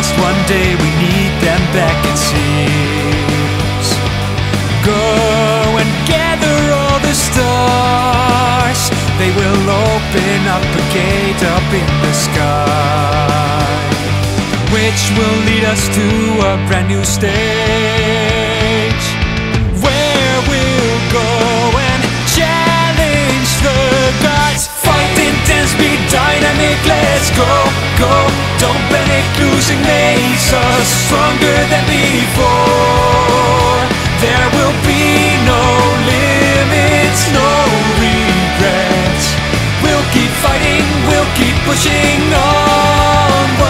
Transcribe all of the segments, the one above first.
lost one day, we need them back, it seems. Go and gather all the stars, they will open up a gate up in the sky, which will lead us to a brand new stage. Pushing onward.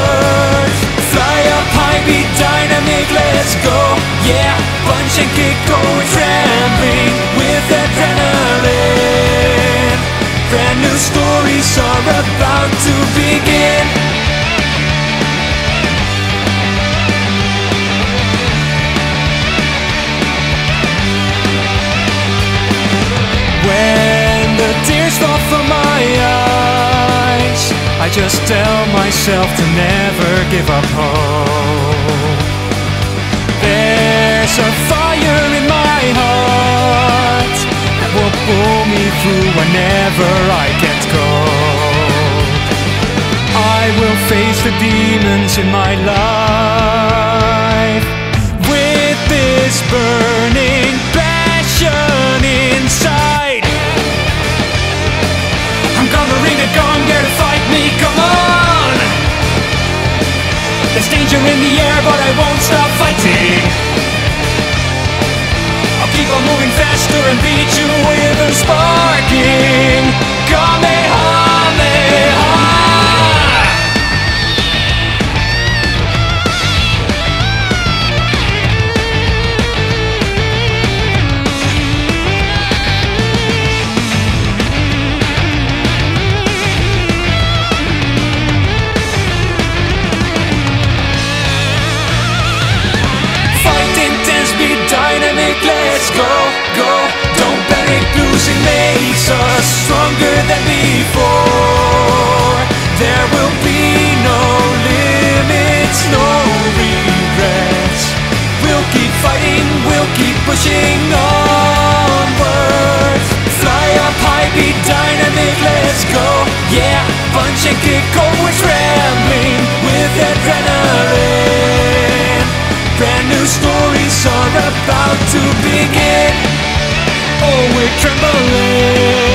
Fly up high, be dynamic, let's go. Yeah, punch and kick, I just tell myself to never give up hope. There's a fire in my heart that will pull me through whenever I get cold. I will face the demons in my life with this burning passion inside. I'm covering the gone, dare to fight me, There's danger in the air, but I pushing onwards. Fly up high, be dynamic, let's go. Yeah, punch and kick, go, we're trembling with adrenaline. Brand new stories are about to begin. Oh, we're trembling.